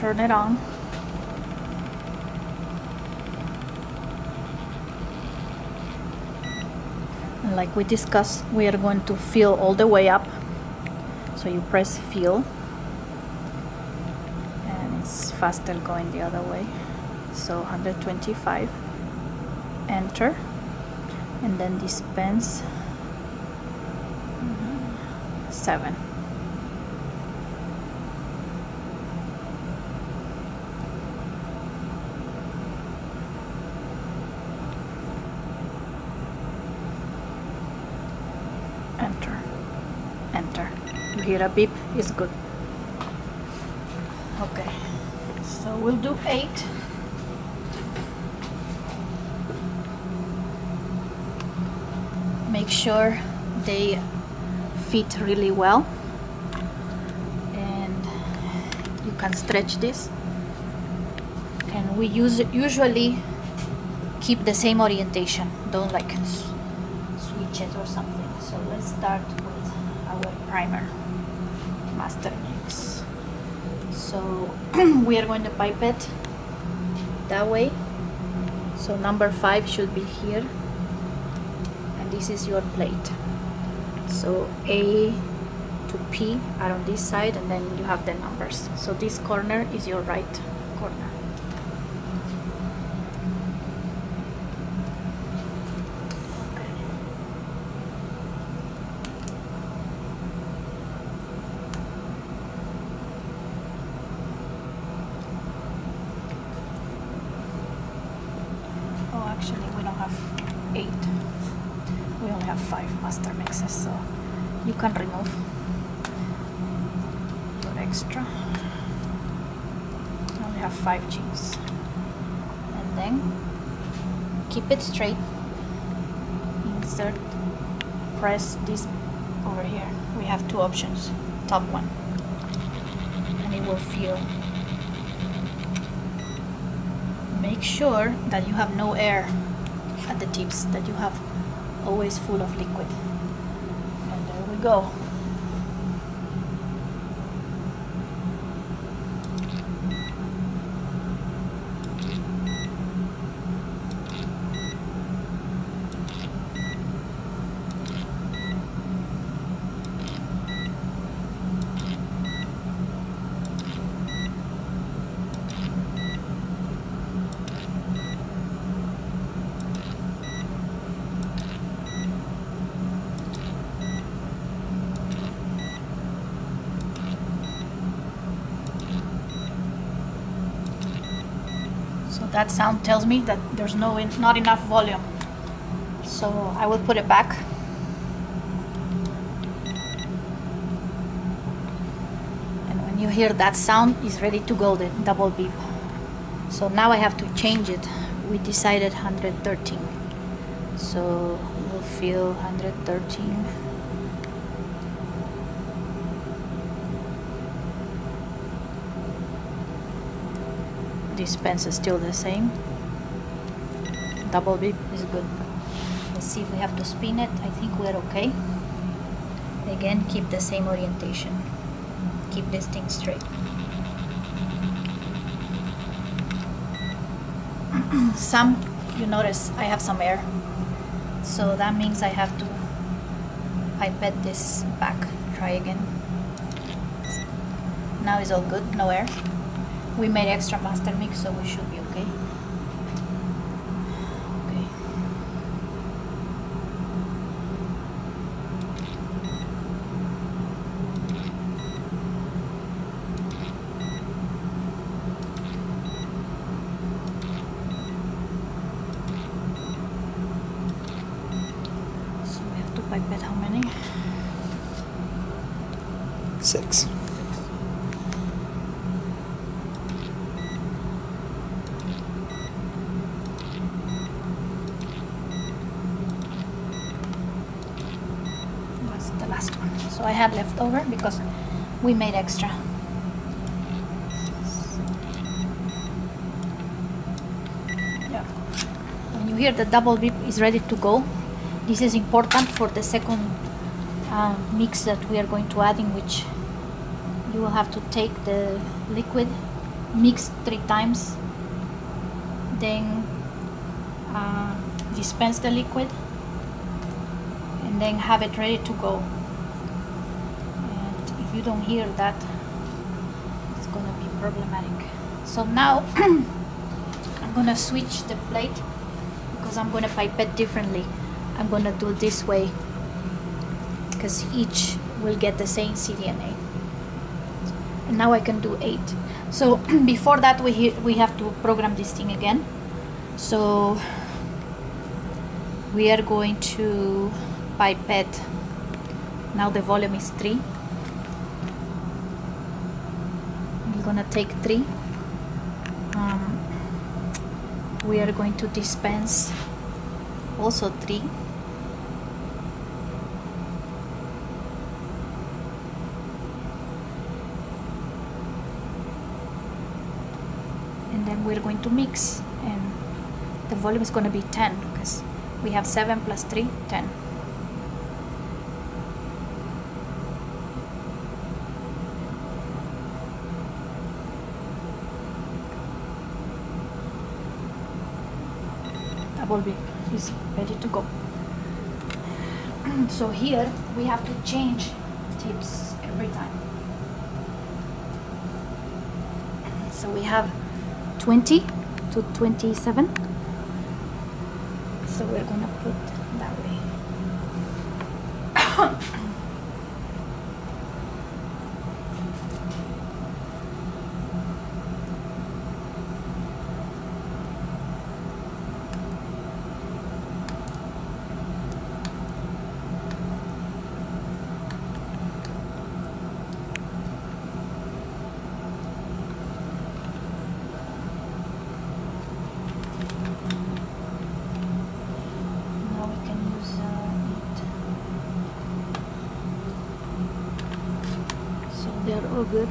turn it on. And like we discussed we are going to fill all the way up. So you press fill. And it's faster going the other way. So 125 enter. And then dispense. Mm-hmm, 7 enter enter hear a beep is good. Okay. So we'll do 8 make sure they fit really well. And you can stretch this. And we use usually keep the same orientation. Don't like switch it or something. So let's start with our primer master mix. So we are going to pipette that way. So number five should be here. And this is your plate. So A to P are on this side and then you have the numbers. So this corner is your right corner Oh, actually, we don't have eight. We only have five master mixes, so you can remove your extra. We have five G's. And then keep it straight. Insert, press this over here. We have two options. Top one. And it will feel make sure that you have no air at the tips that you have always full of liquid. And there we go So that sound tells me that there's no not enough volume. So I will put it back. And when you hear that sound, it's ready to go, the double beep. So now I have to change it. We decided 113. So we'll feel 113. Dispense is still the same. Double beep is good. Let's see if we have to spin it. I think we're okay. Again keep the same orientation. Keep this thing straight. Some you notice I have some air. So that means I have to pipette this back. Try again. Now it's all good. No air we made extra master mix so we should be okay. Okay. So we have to pipette how many? Six. That's the last one. So I had left over because we made extra. Yeah. When you hear the double beep is ready to go, this is important for the second uh, mix that we are going to add in which you will have to take the liquid mix three times then uh, dispense the liquid and then have it ready to go if you don't hear that it's gonna be problematic. So now I'm gonna switch the plate because I'm gonna pipette differently. I'm gonna do this way because each will get the same cDNA and now I can do 8 so before that we, we have to program this thing again. So we are going to pipette. Now the volume is 3 gonna take 3 um, we are going to dispense also 3 and then we're going to mix and the volume is going to be 10 because we have 7 plus 3 10 beep is ready to go. So here we have to change tips every time. So we have 20 to 27 so we're gonna put that way now we can use uh, it so they're good.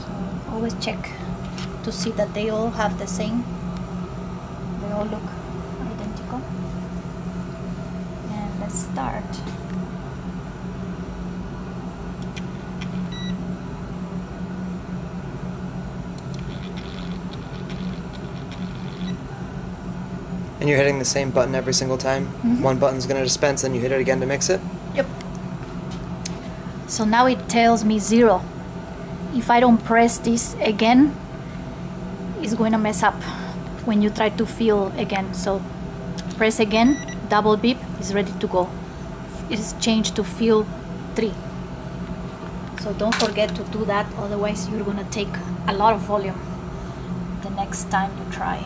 So always check to see that they all have the same. They all look identical. And let's start And you're hitting the same button every single time. Mhm. One button's gonna dispense, then you hit it again to mix it. Yep. So now it tells me zero. If I don't press this again, it's going to mess up when you try to fill again. So press again, double beep is ready to go. It is changed to fill three. So don't forget to do that, otherwise you're gonna take a lot of volume the next time you try.